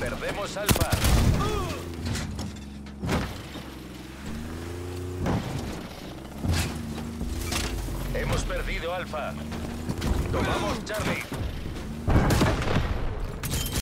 Perdemos alfa. Hemos perdido alfa. Tomamos Charlie.